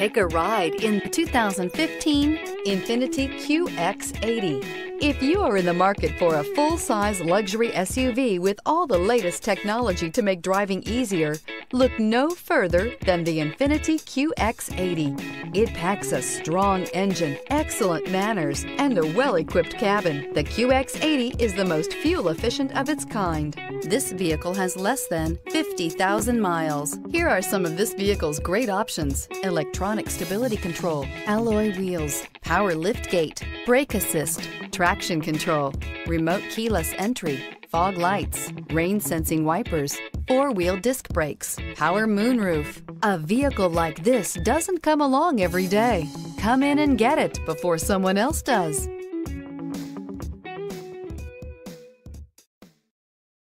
Take a ride in 2015 Infiniti QX80. If you are in the market for a full-size luxury SUV with all the latest technology to make driving easier, look no further than the Infiniti QX80. It packs a strong engine, excellent manners, and a well-equipped cabin. The QX80 is the most fuel-efficient of its kind. This vehicle has less than 50,000 miles. Here are some of this vehicle's great options. Electronic stability control, alloy wheels, power lift gate, brake assist, traction control, remote keyless entry, fog lights, rain sensing wipers, four-wheel disc brakes, power moonroof. A vehicle like this doesn't come along every day. Come in and get it before someone else does.